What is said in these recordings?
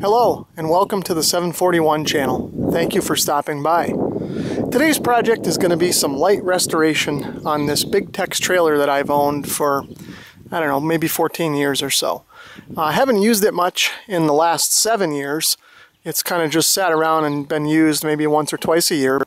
Hello and welcome to the 741 channel. Thank you for stopping by. Today's project is going to be some light restoration on this Big Tex trailer that I've owned for, I don't know, maybe 14 years or so. Uh, I haven't used it much in the last seven years. It's kind of just sat around and been used maybe once or twice a year.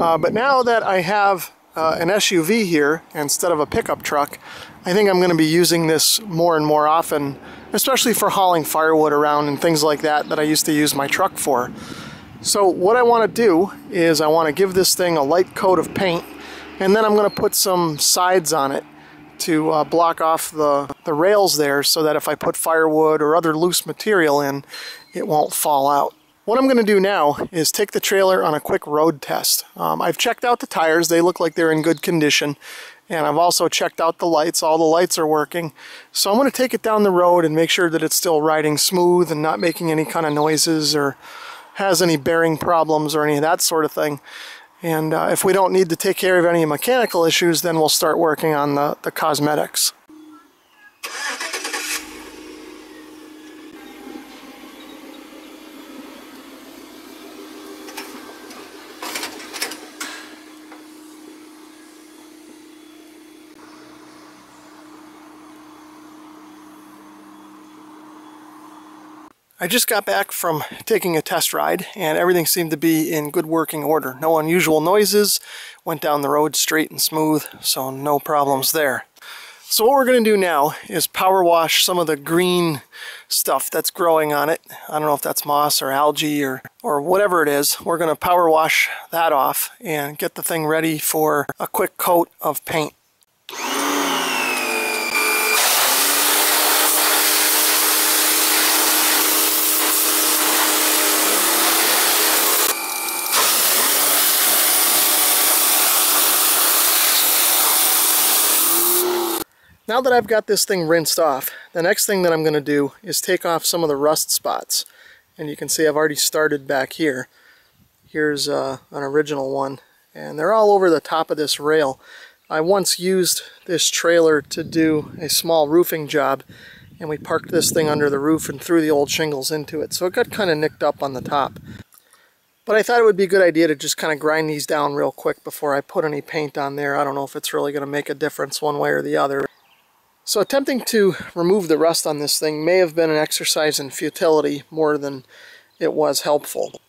Uh, but now that I have uh, an SUV here instead of a pickup truck, I think I'm going to be using this more and more often, especially for hauling firewood around and things like that that I used to use my truck for. So what I want to do is I want to give this thing a light coat of paint and then I'm going to put some sides on it to uh, block off the, the rails there so that if I put firewood or other loose material in, it won't fall out. What I'm going to do now is take the trailer on a quick road test. Um, I've checked out the tires, they look like they're in good condition. And I've also checked out the lights, all the lights are working. So I'm going to take it down the road and make sure that it's still riding smooth and not making any kind of noises or has any bearing problems or any of that sort of thing. And uh, if we don't need to take care of any mechanical issues, then we'll start working on the, the cosmetics. I just got back from taking a test ride and everything seemed to be in good working order. No unusual noises, went down the road straight and smooth, so no problems there. So what we're going to do now is power wash some of the green stuff that's growing on it. I don't know if that's moss or algae or, or whatever it is. We're going to power wash that off and get the thing ready for a quick coat of paint. Now that I've got this thing rinsed off, the next thing that I'm going to do is take off some of the rust spots. And you can see I've already started back here. Here's uh, an original one. And they're all over the top of this rail. I once used this trailer to do a small roofing job and we parked this thing under the roof and threw the old shingles into it. So it got kind of nicked up on the top. But I thought it would be a good idea to just kind of grind these down real quick before I put any paint on there. I don't know if it's really going to make a difference one way or the other. So attempting to remove the rust on this thing may have been an exercise in futility more than it was helpful.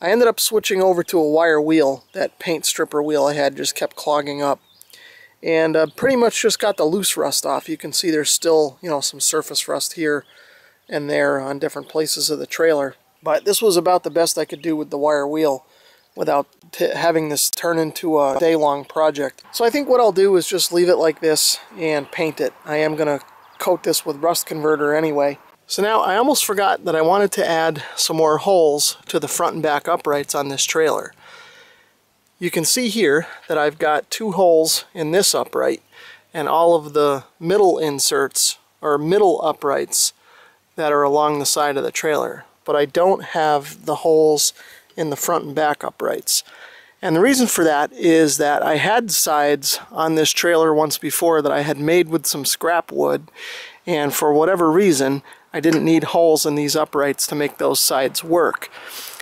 I ended up switching over to a wire wheel. That paint stripper wheel I had just kept clogging up. And uh, pretty much just got the loose rust off. You can see there's still, you know, some surface rust here and there on different places of the trailer. But this was about the best I could do with the wire wheel without having this turn into a day-long project. So I think what I'll do is just leave it like this and paint it. I am going to coat this with rust converter anyway. So now I almost forgot that I wanted to add some more holes to the front and back uprights on this trailer. You can see here that I've got two holes in this upright and all of the middle inserts or middle uprights that are along the side of the trailer. But I don't have the holes in the front and back uprights. And the reason for that is that I had sides on this trailer once before that I had made with some scrap wood and for whatever reason I didn't need holes in these uprights to make those sides work.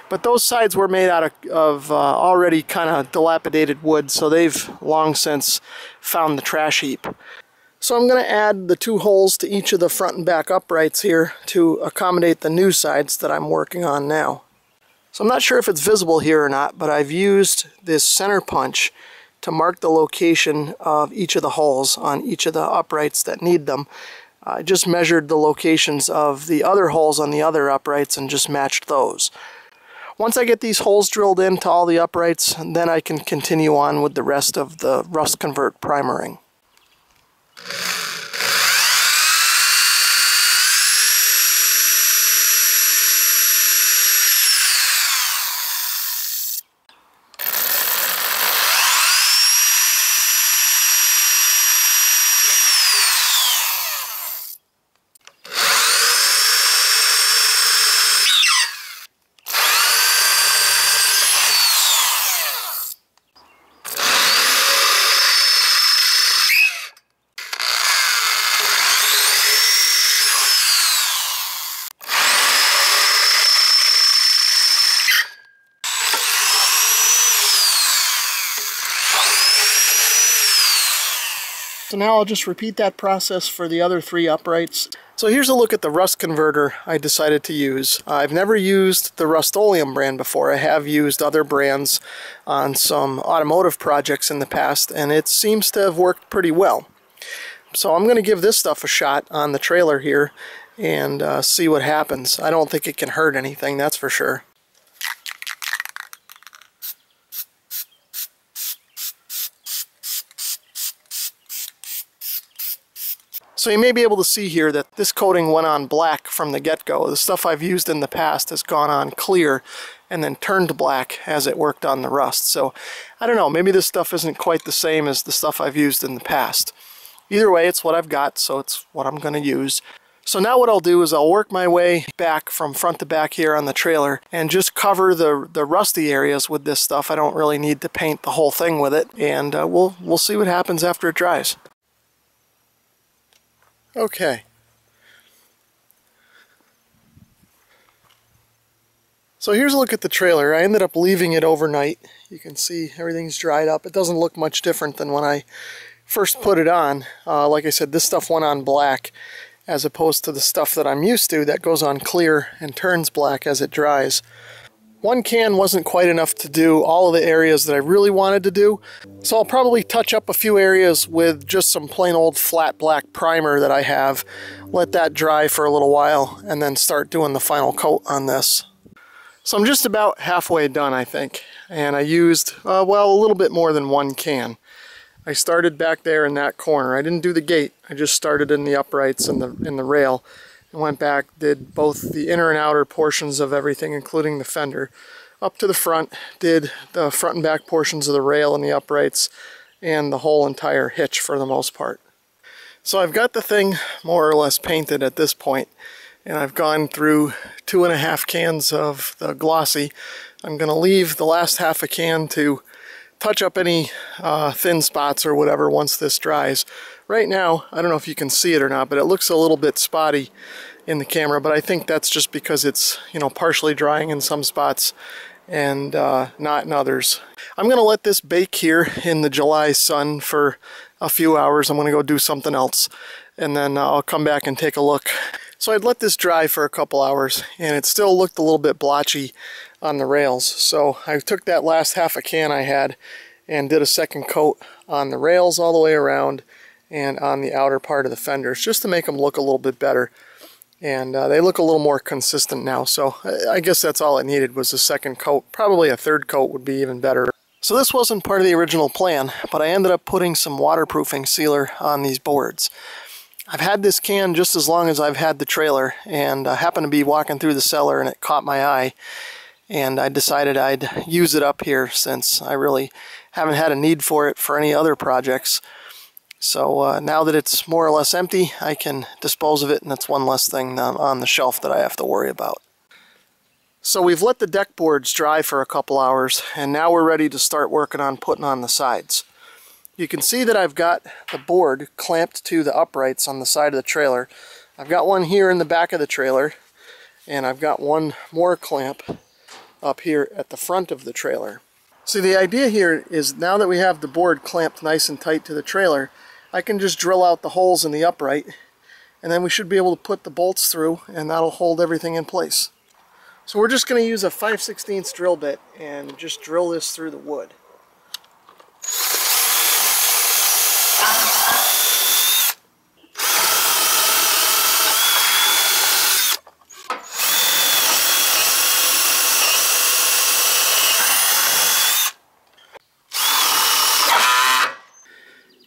But those sides were made out of, of uh, already kind of dilapidated wood so they've long since found the trash heap. So I'm going to add the two holes to each of the front and back uprights here to accommodate the new sides that I'm working on now. So I'm not sure if it's visible here or not, but I've used this center punch to mark the location of each of the holes on each of the uprights that need them. I just measured the locations of the other holes on the other uprights and just matched those. Once I get these holes drilled into all the uprights, then I can continue on with the rest of the rust convert primering. So now I'll just repeat that process for the other three uprights. So here's a look at the rust converter I decided to use. I've never used the Rust-Oleum brand before. I have used other brands on some automotive projects in the past and it seems to have worked pretty well. So I'm going to give this stuff a shot on the trailer here and uh, see what happens. I don't think it can hurt anything, that's for sure. So you may be able to see here that this coating went on black from the get-go. The stuff I've used in the past has gone on clear and then turned black as it worked on the rust. So I don't know, maybe this stuff isn't quite the same as the stuff I've used in the past. Either way, it's what I've got, so it's what I'm going to use. So now what I'll do is I'll work my way back from front to back here on the trailer and just cover the, the rusty areas with this stuff. I don't really need to paint the whole thing with it, and uh, we'll, we'll see what happens after it dries. Okay. So here's a look at the trailer. I ended up leaving it overnight. You can see everything's dried up. It doesn't look much different than when I first put it on. Uh, like I said, this stuff went on black as opposed to the stuff that I'm used to that goes on clear and turns black as it dries. One can wasn't quite enough to do all of the areas that I really wanted to do, so I'll probably touch up a few areas with just some plain old flat black primer that I have, let that dry for a little while, and then start doing the final coat on this. So I'm just about halfway done, I think, and I used, uh, well, a little bit more than one can. I started back there in that corner. I didn't do the gate, I just started in the uprights and the, in the rail went back, did both the inner and outer portions of everything, including the fender. Up to the front, did the front and back portions of the rail and the uprights, and the whole entire hitch for the most part. So I've got the thing more or less painted at this point, and I've gone through two and a half cans of the glossy. I'm going to leave the last half a can to touch up any uh, thin spots or whatever once this dries. Right now, I don't know if you can see it or not, but it looks a little bit spotty in the camera, but I think that's just because it's, you know, partially drying in some spots and uh, not in others. I'm going to let this bake here in the July sun for a few hours. I'm going to go do something else and then I'll come back and take a look. So I'd let this dry for a couple hours and it still looked a little bit blotchy on the rails. So I took that last half a can I had and did a second coat on the rails all the way around and on the outer part of the fenders just to make them look a little bit better. And uh, they look a little more consistent now, so I guess that's all it needed was a second coat. Probably a third coat would be even better. So this wasn't part of the original plan, but I ended up putting some waterproofing sealer on these boards. I've had this can just as long as I've had the trailer, and I happened to be walking through the cellar and it caught my eye, and I decided I'd use it up here since I really haven't had a need for it for any other projects. So uh, now that it's more or less empty, I can dispose of it, and that's one less thing on the shelf that I have to worry about. So we've let the deck boards dry for a couple hours, and now we're ready to start working on putting on the sides. You can see that I've got the board clamped to the uprights on the side of the trailer. I've got one here in the back of the trailer, and I've got one more clamp up here at the front of the trailer. See, the idea here is now that we have the board clamped nice and tight to the trailer, I can just drill out the holes in the upright and then we should be able to put the bolts through and that'll hold everything in place. So we're just going to use a 5 16 drill bit and just drill this through the wood.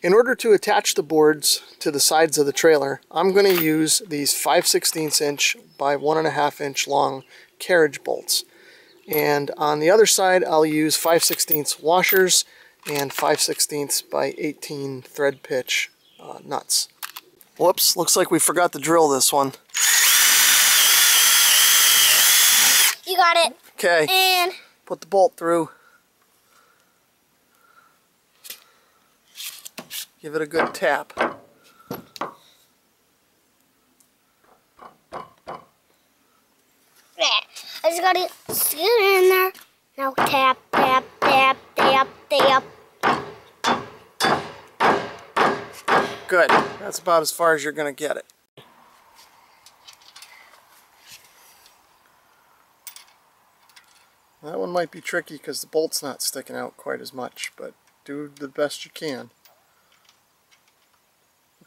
In order to attach the boards to the sides of the trailer, I'm going to use these 5 16 inch by 1.5 inch long carriage bolts. And on the other side, I'll use 5 16 washers and 5 16 by 18 thread pitch uh, nuts. Whoops, looks like we forgot to drill this one. You got it. Okay. And put the bolt through. Give it a good tap. I just gotta get it in there. Now tap, tap, tap, tap, tap. Good. That's about as far as you're going to get it. That one might be tricky because the bolt's not sticking out quite as much, but do the best you can.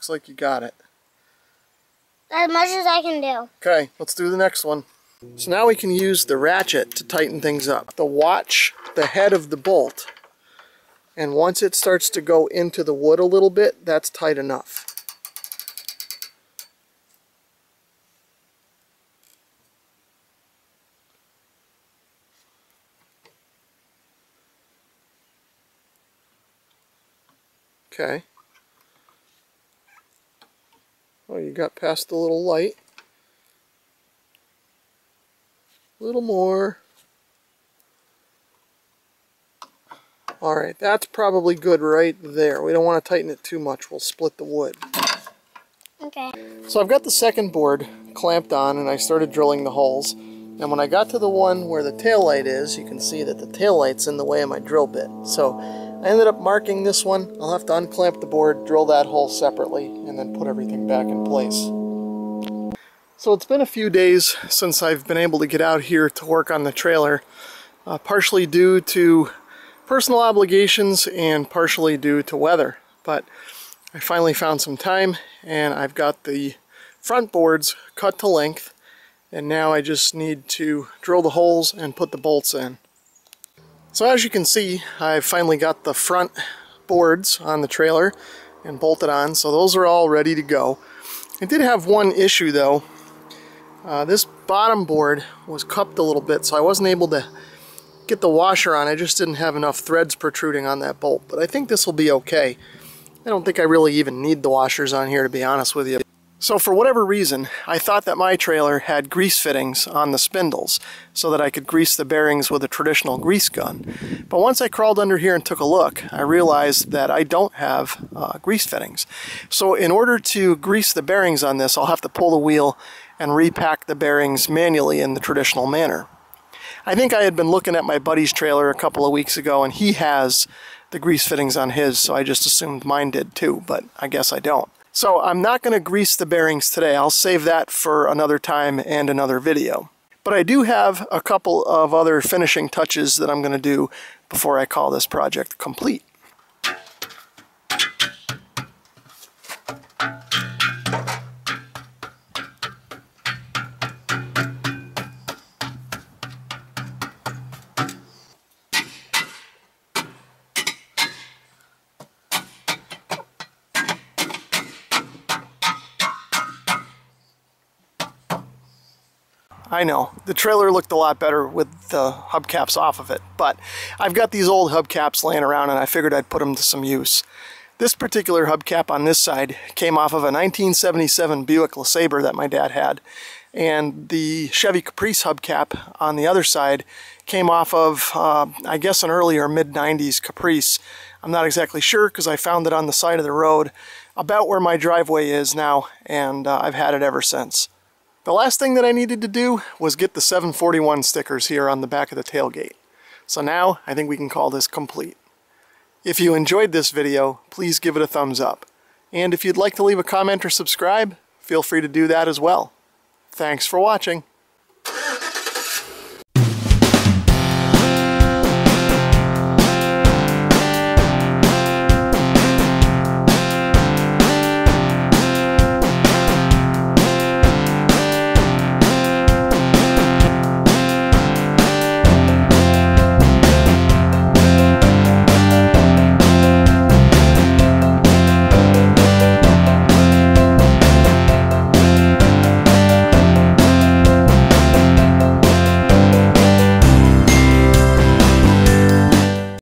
Looks like you got it. As much as I can do. Okay, let's do the next one. So now we can use the ratchet to tighten things up. The watch the head of the bolt and once it starts to go into the wood a little bit, that's tight enough. Okay. Oh, you got past the little light. A little more. Alright, that's probably good right there. We don't want to tighten it too much. We'll split the wood. Okay. So I've got the second board clamped on and I started drilling the holes. And when I got to the one where the tail light is, you can see that the tail light's in the way of my drill bit. So I ended up marking this one. I'll have to unclamp the board, drill that hole separately, and then put everything back in place. So it's been a few days since I've been able to get out here to work on the trailer, uh, partially due to personal obligations and partially due to weather. But I finally found some time and I've got the front boards cut to length and now I just need to drill the holes and put the bolts in. So as you can see, I've finally got the front boards on the trailer and bolted on, so those are all ready to go. I did have one issue though. Uh, this bottom board was cupped a little bit, so I wasn't able to get the washer on. I just didn't have enough threads protruding on that bolt, but I think this will be okay. I don't think I really even need the washers on here to be honest with you. So for whatever reason, I thought that my trailer had grease fittings on the spindles so that I could grease the bearings with a traditional grease gun. But once I crawled under here and took a look, I realized that I don't have uh, grease fittings. So in order to grease the bearings on this, I'll have to pull the wheel and repack the bearings manually in the traditional manner. I think I had been looking at my buddy's trailer a couple of weeks ago and he has the grease fittings on his, so I just assumed mine did too, but I guess I don't. So I'm not going to grease the bearings today. I'll save that for another time and another video. But I do have a couple of other finishing touches that I'm going to do before I call this project complete. I know, the trailer looked a lot better with the hubcaps off of it, but I've got these old hubcaps laying around and I figured I'd put them to some use. This particular hubcap on this side came off of a 1977 Buick LeSabre that my dad had, and the Chevy Caprice hubcap on the other side came off of, uh, I guess, an earlier mid-90s Caprice. I'm not exactly sure because I found it on the side of the road about where my driveway is now, and uh, I've had it ever since. The last thing that I needed to do was get the 741 stickers here on the back of the tailgate. So now I think we can call this complete. If you enjoyed this video, please give it a thumbs up. And if you'd like to leave a comment or subscribe, feel free to do that as well. Thanks for watching.